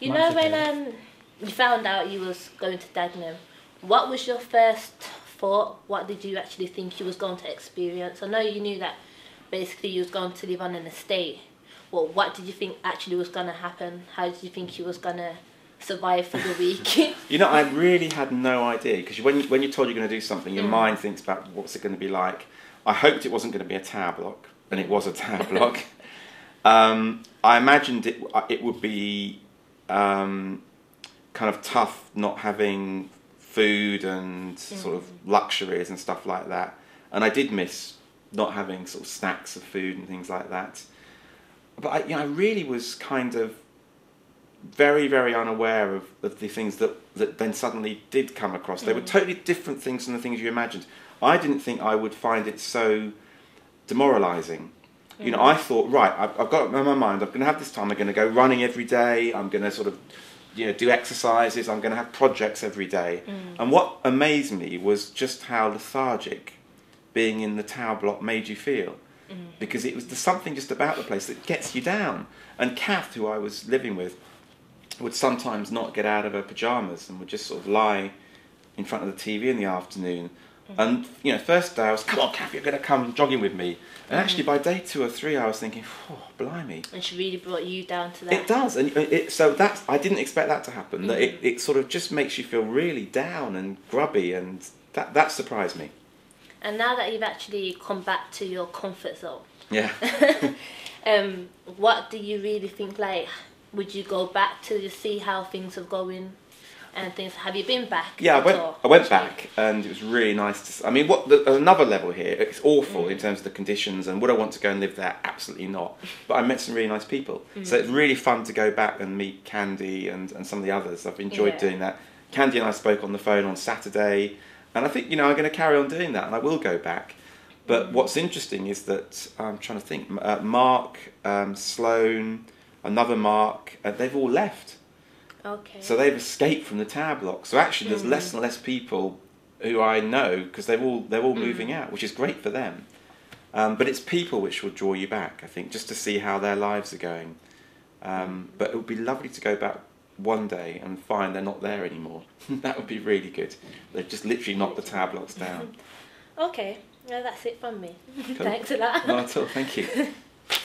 You know when um, you found out you was going to Dagenham, what was your first thought? What did you actually think you was going to experience? I know you knew that basically you was going to live on an estate. Well, what did you think actually was going to happen? How did you think you was going to survive for the week? you know, I really had no idea because when you, when you're told you're going to do something, your Mm. mind thinks about what's it going to be like. I hoped it wasn't going to be a tower block, and it was a tower block. Um, I imagined it it would be um, kind of tough not having food and sort of luxuries and stuff like that. And I did miss not having sort of snacks of food and things like that. But I, you know, I really was kind of very, very unaware of, of the things that, that then suddenly did come across. They were totally different things from the things you imagined. I didn't think I would find it so demoralizing. You know, I thought, right, I've, I've got it in my mind, I'm going to have this time, I'm going to go running every day, I'm going to sort of, you know, do exercises, I'm going to have projects every day. Mm. And what amazed me was just how lethargic being in the tower block made you feel. Mm. Because it was there's something just about the place that gets you down. And Kath, who I was living with, would sometimes not get out of her pajamas and would just sort of lie in front of the TV in the afternoon. Mm-hmm. And you know, first day I was, come on, Kathy, you're going to come jogging with me. And mm-hmm. actually, by day two or three, I was thinking, oh, blimey, and she really brought you down to that. it does, and uh, it, so that's I didn't expect that to happen. That it, mm-hmm. it sort of just makes you feel really down and grubby, and that that surprised me. And now that you've actually come back to your comfort zone, Yeah. um, what do you really think? Like, would you go back to see how things are going and things? Have you been back? Yeah, I went. all? I went back, and it was really nice. To, I mean, what the, another level here? It's awful in terms of the conditions, and would I want to go and live there? Absolutely not. But I met some really nice people, so it's really fun to go back and meet Candy and, and some of the others. I've enjoyed Yeah. doing that. Candy and I spoke on the phone on Saturday, and I think you know I'm going to carry on doing that, and I will go back. But what's interesting is that I'm trying to think. Uh, Mark, um, Sloan, another Mark, uh, they've all left. Okay. So they've escaped from the tower block. So actually, there's less and less people who I know because they're all they're all moving out, which is great for them. Um, but it's people which will draw you back, I think, just to see how their lives are going. Um, but it would be lovely to go back one day and find they're not there anymore. that would be really good. They've just literally knocked the tower blocks down. okay. Well, that's it from me. Thanks a lot. Not at all. Thank you.